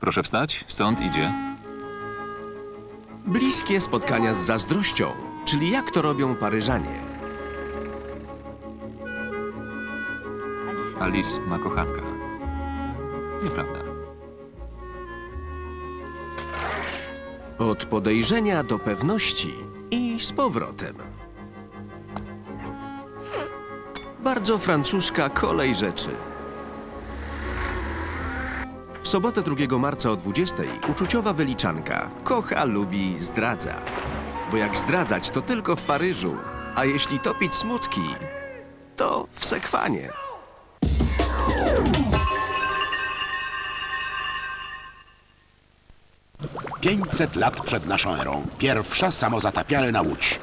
Proszę wstać, sąd idzie. Bliskie spotkania z zazdrością, czyli jak to robią Paryżanie. Alice ma kochanka. Nieprawda. Od podejrzenia do pewności i z powrotem. Bardzo francuska kolej rzeczy. Sobotę 2 marca o 20 uczuciowa wyliczanka. Kocha, lubi, zdradza. Bo jak zdradzać, to tylko w Paryżu. A jeśli topić smutki, to w sekwanie. Pięćset lat przed naszą erą. Pierwsza samozatapialna łódź.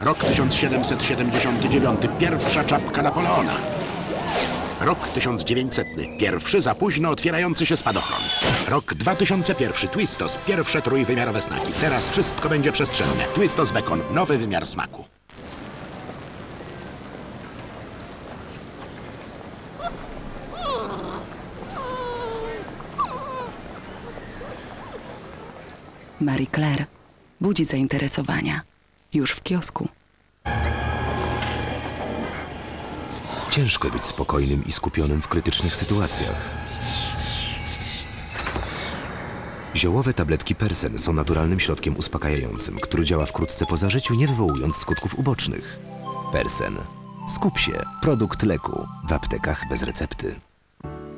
Rok 1779. Pierwsza czapka Napoleona. Rok 1900. Pierwszy za późno otwierający się spadochron. Rok 2001. Twistos. Pierwsze trójwymiarowe snaki. Teraz wszystko będzie przestrzenne. Twistos Bacon. Nowy wymiar smaku. Marie Claire budzi zainteresowania. Już w kiosku. Ciężko być spokojnym i skupionym w krytycznych sytuacjach. Ziołowe tabletki Persen są naturalnym środkiem uspokajającym, który działa wkrótce po zażyciu, nie wywołując skutków ubocznych. Persen. Skup się. Produkt leku. W aptekach bez recepty.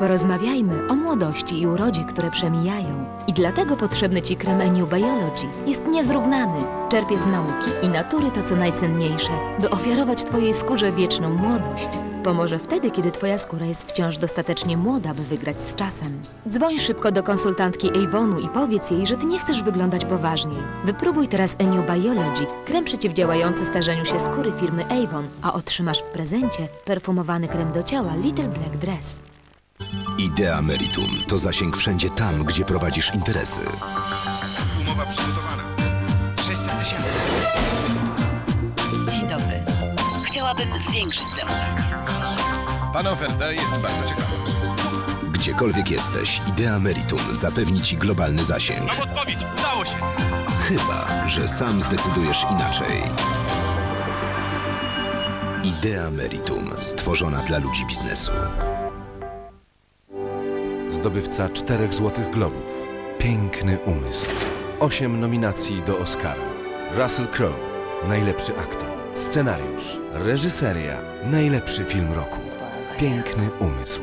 Porozmawiajmy o młodości i urodzie, które przemijają. I dlatego potrzebny Ci krem Eniu Biology. Jest niezrównany. Czerpie z nauki i natury to, co najcenniejsze, by ofiarować Twojej skórze wieczną młodość. Pomoże wtedy, kiedy Twoja skóra jest wciąż dostatecznie młoda, by wygrać z czasem. Dzwoń szybko do konsultantki Avonu i powiedz jej, że Ty nie chcesz wyglądać poważniej. Wypróbuj teraz Eniu Biology, krem przeciwdziałający starzeniu się skóry firmy Avon, a otrzymasz w prezencie perfumowany krem do ciała Little Black Dress. Idea Meritum to zasięg wszędzie tam, gdzie prowadzisz interesy. Umowa przygotowana. 600 tysięcy. Dzień dobry. Chciałabym zwiększyć zamówienie. Pana oferta jest bardzo ciekawa. Gdziekolwiek jesteś, Idea Meritum zapewni ci globalny zasięg. Mam odpowiedź. Udało się. Chyba, że sam zdecydujesz inaczej. Idea Meritum, stworzona dla ludzi biznesu. Zdobywca czterech Złotych Globów. Piękny umysł. Osiem nominacji do Oscara. Russell Crowe. Najlepszy aktor. Scenariusz. Reżyseria. Najlepszy film roku. Piękny umysł.